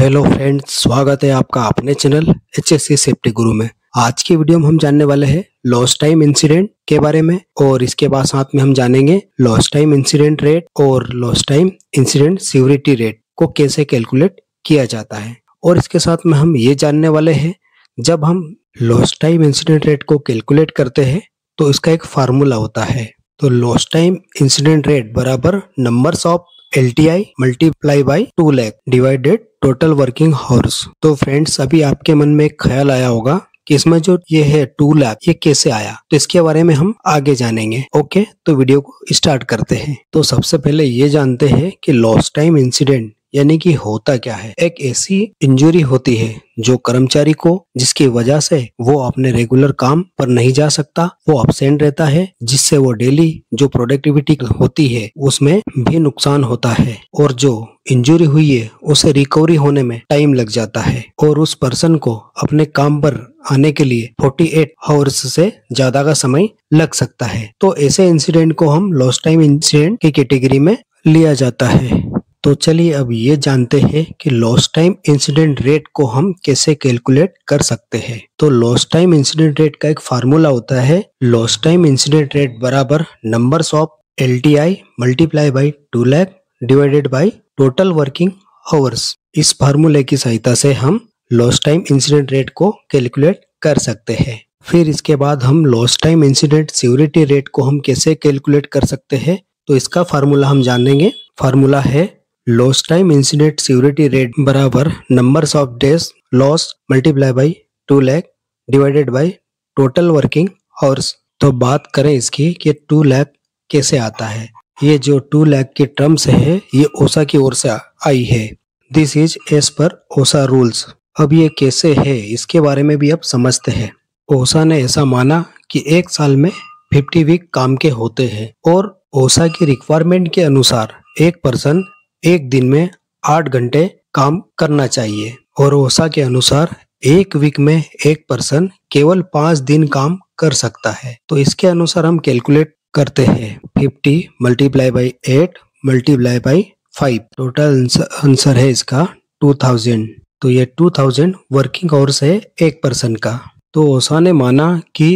Hello friends स्वागत है आपका अपने चैनल एच एस सेफ्टी गुरु में। आज की वीडियो में हम जानने वाले हैं लॉस्ट टाइम इंसिडेंट के बारे में और इसके बाद साथ में हम जानेंगे लॉस्ट टाइम इंसिडेंट रेट और lost time incident security rate को कैसे कैलकुलेट किया जाता है। और इसके साथ में हम ये जानने वाले हैं, जब हम लॉस्ट टाइम इंसिडेंट रेट को कैलकुलेट करते हैं तो इसका एक फार्मूला होता है। तो लॉस्ट टाइम इंसिडेंट रेट बराबर numbers of L T I multiply by two lakh divided total working hours तो फ्रेंड्स अभी आपके मन में एक ख्याल आया होगा कि इसमें जो ये है टू लाख ये कैसे आया? तो इसके बारे में हम आगे जानेंगे। ओके तो वीडियो को स्टार्ट करते हैं। तो सबसे पहले ये जानते हैं कि लॉस्ट टाइम इंसिडेंट यानी कि होता क्या है? एक ऐसी इंजरी होती है जो कर्मचारी को, जिसकी वजह से वो अपने रेगुलर काम पर नहीं जा सकता, वो अपसेंट रहता है, जिससे वो डेली जो प्रोडक्टिविटी होती है, उसमें भी नुकसान होता है और जो इंजरी हुई है, उसे रिकवरी होने में टाइम लग जाता है और उस पर्सन को अपने काम पर आने के लिए 48 आवर्स से ज़्यादा का समय लग सकता है। तो ऐसे इंसिडेंट को हम लॉस्ट टाइम इंसिडेंट की कैटेगरी में लिया जाता है। तो चलिए अब ये जानते हैं कि लॉस्ट टाइम इंसिडेंट रेट को हम कैसे कैलकुलेट कर सकते हैं। तो लॉस्ट टाइम इंसिडेंट रेट का एक फार्मूला होता है लॉस्ट टाइम इंसिडेंट रेट बराबर number of L T I multiply by two lakh divided by total working hours इस फार्मूले की सहायता से हम लॉस्ट टाइम इंसिडेंट रेट को कैलकुलेट कर सकते हैं। फिर इसके बाद हम lost time incident security rate को हम कैसे कैलकुलेट कर सकते हैं तो इसका फार्मूला हम जानेंगे फार्मूला है loss time incident security rate बराबर numbers of days loss multiply by two lakh divided by total working hours तो बात करें इसकी कि टू लैख कैसे आता है? ये जो टू लैख की टर्म्स है, ये ओसा की ओर से आई है। दिस इज़ एस पर ओसा रूल्स अब ये कैसे है, इसके बारे में भी अब समझते हैं। ओसा ने ऐसा माना कि एक साल में 50 वीक काम के होते हैं और ओसा की रिक्वायरमेंट के अनुसार एक पर्सन एक दिन में आठ घंटे काम करना चाहिए। और ओसा के अनुसार एक वीक में एक पर्सन केवल पाँच दिन काम कर सकता है। तो इसके अनुसार हम कैलकुलेट करते हैं। Fifty multiply by eight multiply by five total answer है इसका टू थाउज़ेंड तो ये टू थाउज़ेंड वर्किंग आवर्स है एक पर्सन का। तो ओसा ने माना कि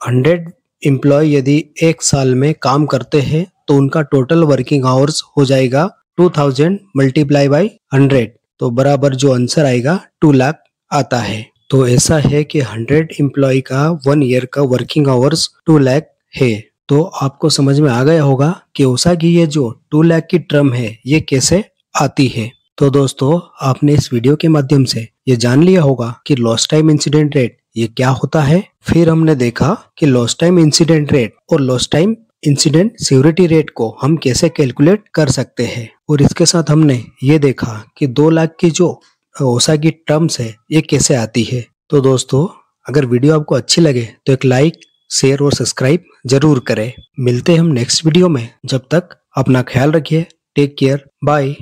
हंड्रेड एम्प्लॉय यदि एक साल में काम करते हैं तो उनका टोटल वर्किंग आवर्स हो जाएगा two thousand multiply by hundred. तो बराबर जो आंसर आएगा, टू लाख आता है। तो ऐसा है कि हंड्रेड एम्प्लॉय का वन ईयर का वर्किंग आवर्स टू लाख है। तो आपको समझ में आ गया होगा कि ओसा की ये जो टू लाख की टर्म है, ये कैसे आती है। तो दोस्तों, आपने इस वीडियो के माध्यम से ये जान लिया होगा कि लॉस्ट टाइम इंसिडेंट रेट ये क्या होता है। फिर हमने देखा कि लॉस्ट टाइम इंसिडेंट रेट और lost time incident security rate को हम कैसे कैलकुलेट कर सकते हैं। और इसके साथ हमने ये देखा कि दो लाख की जो ओसा की टर्म्स है, ये कैसे आती है। तो दोस्तों, अगर वीडियो आपको अच्छी लगे तो एक लाइक शेयर और सब्सक्राइब ज़रूर करें। मिलते हैं हम नेक्स्ट वीडियो में। जब तक अपना ख्याल रखिए। Take care bye